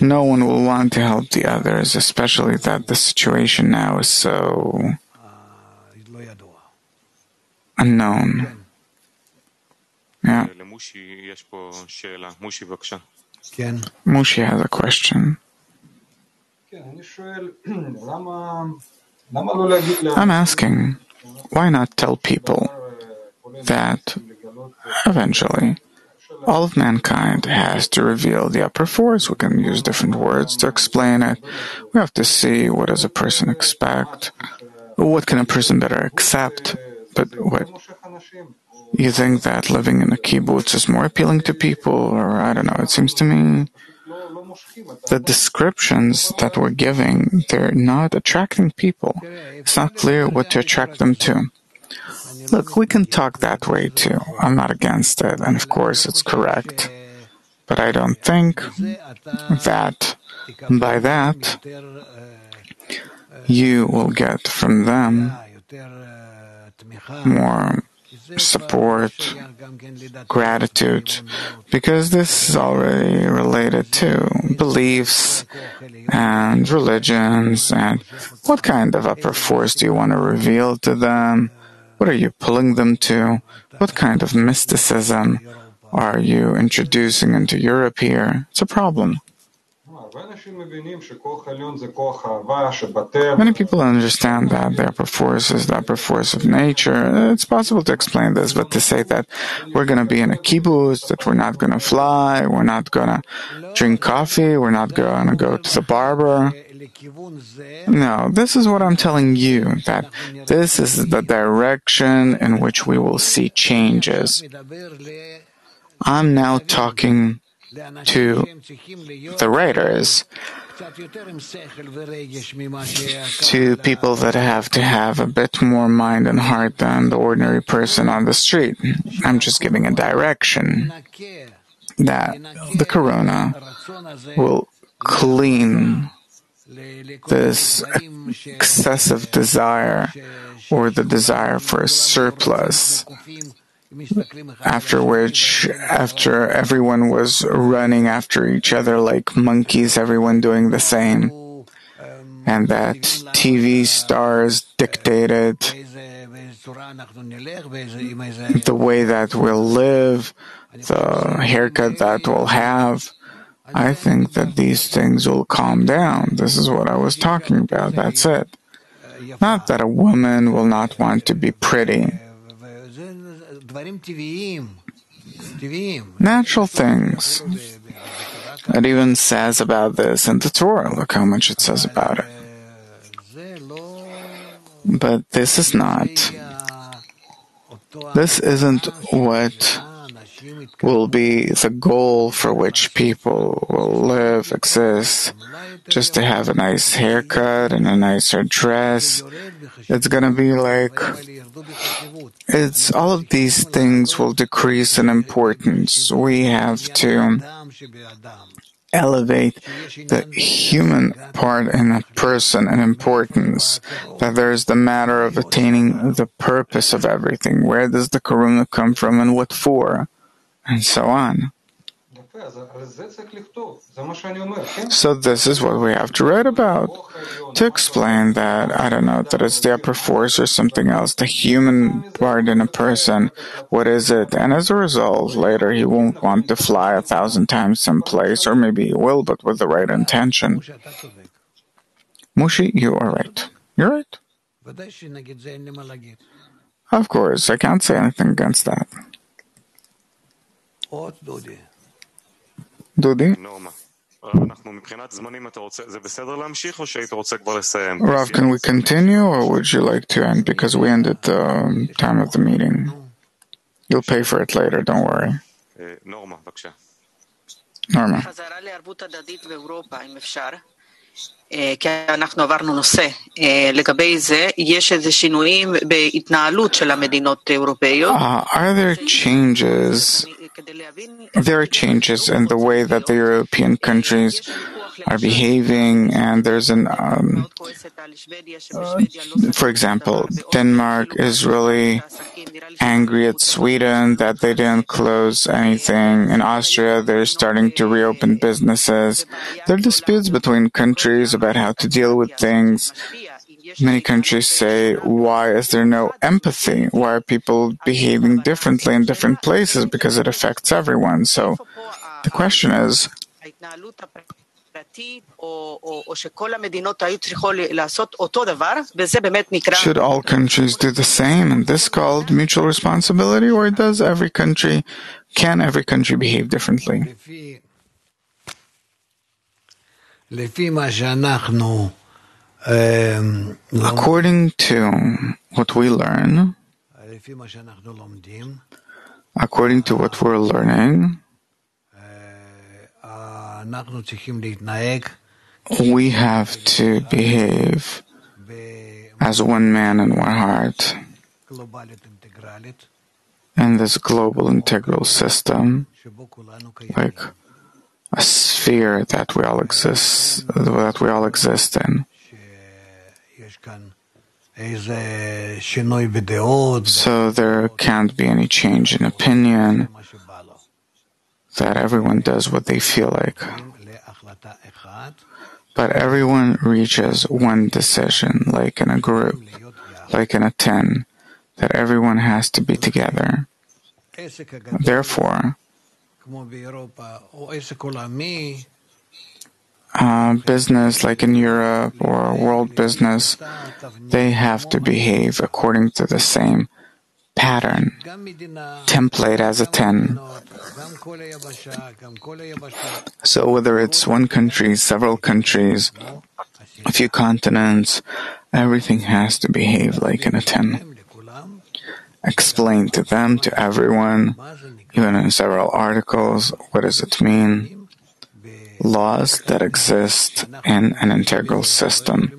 A: No one will want to help the others, especially that the situation now is so unknown. Yeah. Mushi has a question. <clears throat> I'm asking, why not tell people that eventually all of mankind has to reveal the upper force? We can use different words to explain it. We have to see what does a person expect, what can a person better accept. But what you think that living in a kibbutz is more appealing to people, or I don't know. It seems to me the descriptions that we're giving, they're not attracting people. It's not clear what to attract them to. Look, we can talk that way too. I'm not against it, and of course it's correct. But I don't think that by that you will get from them more support gratitude because this is already related to beliefs and religions and what kind of upper force do you want to reveal to them? What are you pulling them to? What kind of mysticism are you introducing into Europe here? It's a problem. Many people understand that the upper force is the upper force of nature. It's possible to explain this, but to say that we're going to be in a kibbutz, that we're not going to fly, we're not going to drink coffee, we're not going to go to the barber. No, this is what I'm telling you that this is the direction in which we will see changes. I'm now talking to the writers, to people that have to have a bit more mind and heart than the ordinary person on the street. I'm just giving a direction that the corona will clean this excessive desire or the desire for a surplus after which, after everyone was running after each other like monkeys, everyone doing the same, and that TV stars dictated the way that we'll live, the haircut that we'll have. I think that these things will calm down. This is what I was talking about. That's it. Not that a woman will not want to be pretty natural things. It even says about this in the Torah. Look how much it says about it. But this is not. This isn't what will be the goal for which people will live, exist, just to have a nice haircut and a nicer dress. It's going to be like, it's all of these things will decrease in importance. We have to elevate the human part in a person and importance, that there's the matter of attaining the purpose of everything. Where does the corona come from and what for? And so on. So this is what we have to write about to explain that I don't know that it's the upper force or something else, the human part in a person. What is it? And as a result, later he won't want to fly a thousand times someplace, or maybe he will, but with the right intention. Mushi, you are right. You're right. Of course, I can't say anything against that. Dudi? Rav, can we continue or would you like to end? Because we ended the um, time of the meeting. You'll pay for it later, don't worry. Norma.
G: כי
A: uh, are there changes there are changes in the way that the European countries are behaving, and there's an, um, for example, Denmark is really angry at Sweden that they didn't close anything. In Austria, they're starting to reopen businesses. There are disputes between countries about how to deal with things. Many countries say, why is there no empathy? Why are people behaving differently in different places? Because it affects everyone. So the question is, should all countries do the same? And this called mutual responsibility, or does every country, can every country behave differently? According to what we learn, according to what we're learning, we have to behave as one man and one heart in this global integral system, like a sphere that we all exist that we all exist in. So there can't be any change in opinion, that everyone does what they feel like. But everyone reaches one decision, like in a group, like in a ten, that everyone has to be together. Therefore, uh, business like in Europe or world business, they have to behave according to the same pattern, template as a 10. So whether it's one country, several countries, a few continents, everything has to behave like in a 10. Explain to them, to everyone, even in several articles, what does it mean? Laws that exist in an integral system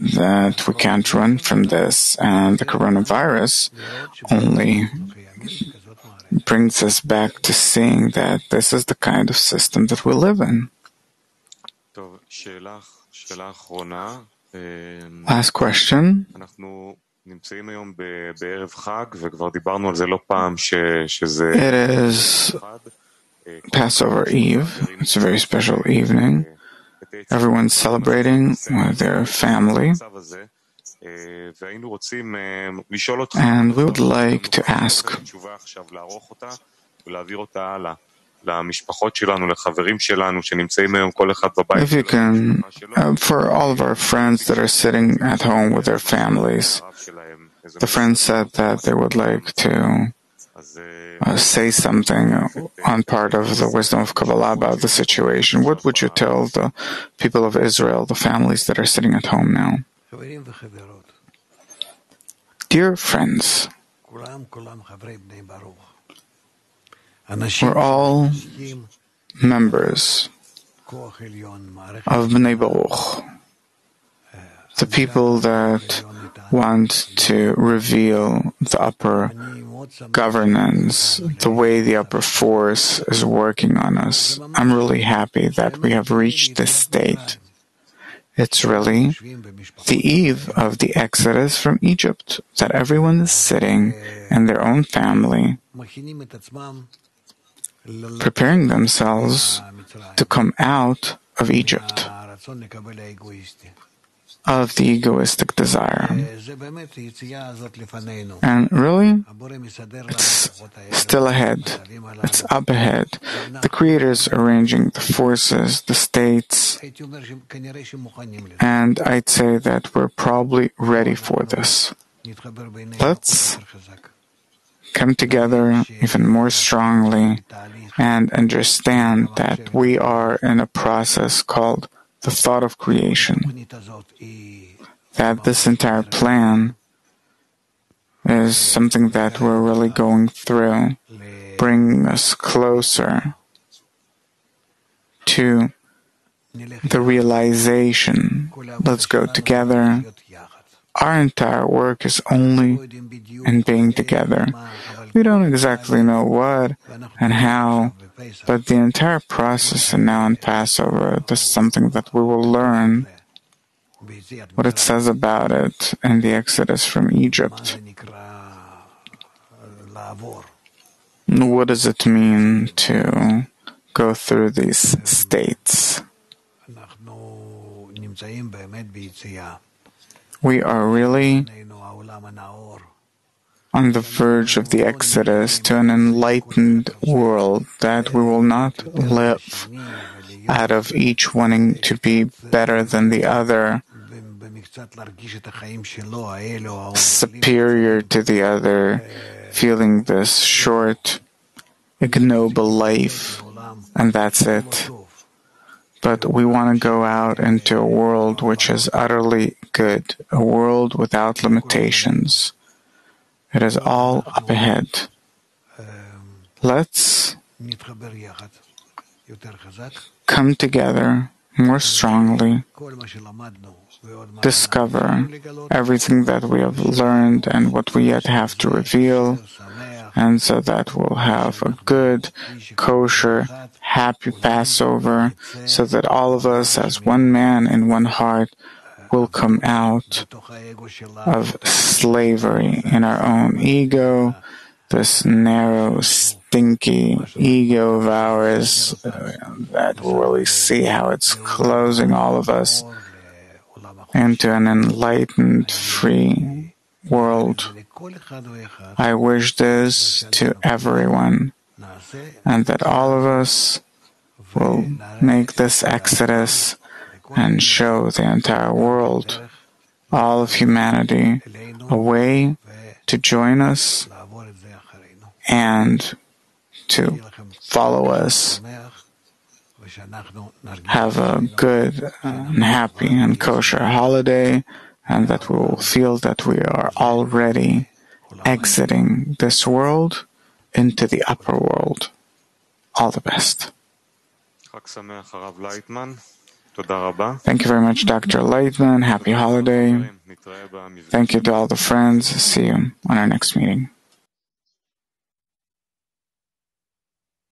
A: that we can't run from this, and the coronavirus only brings us back to seeing that this is the kind of system that we live in. Last question. It is Passover Eve. It's a very special evening. Everyone's celebrating with their family. And we would like to ask if you can, uh, for all of our friends that are sitting at home with their families, the friends said that they would like to say something on part of the wisdom of Kabbalah about the situation, what would you tell the people of Israel, the families that are sitting at home now? Dear friends, we're all members of Bnei Baruch, the people that want to reveal the upper governance, the way the upper force is working on us. I'm really happy that we have reached this state. It's really the eve of the exodus from Egypt, that everyone is sitting in their own family, preparing themselves to come out of Egypt of the egoistic desire. And really, it's still ahead. It's up ahead. The Creator is arranging the forces, the states, and I'd say that we're probably ready for this. Let's come together even more strongly and understand that we are in a process called the thought of creation, that this entire plan is something that we're really going through, bringing us closer to the realization. Let's go together. Our entire work is only in being together. We don't exactly know what and how. But the entire process and now in Passover, this is something that we will learn what it says about it in the Exodus from Egypt. What does it mean to go through these states? We are really on the verge of the exodus to an enlightened world, that we will not live out of each wanting to be better than the other, superior to the other, feeling this short, ignoble life, and that's it. But we want to go out into a world which is utterly good, a world without limitations. It is all up ahead. Let's come together more strongly, discover everything that we have learned and what we yet have to reveal, and so that we'll have a good, kosher, happy Passover, so that all of us, as one man in one heart, will come out of slavery in our own ego, this narrow, stinky ego of ours uh, that will really see how it's closing all of us into an enlightened, free world. I wish this to everyone, and that all of us will make this exodus and show the entire world, all of humanity, a way to join us and to follow us. Have a good and happy and kosher holiday, and that we will feel that we are already exiting this world into the upper world. All the best. Thank you very much, Dr. Laitman. Happy holiday. Thank you to all the friends. See you on our next meeting.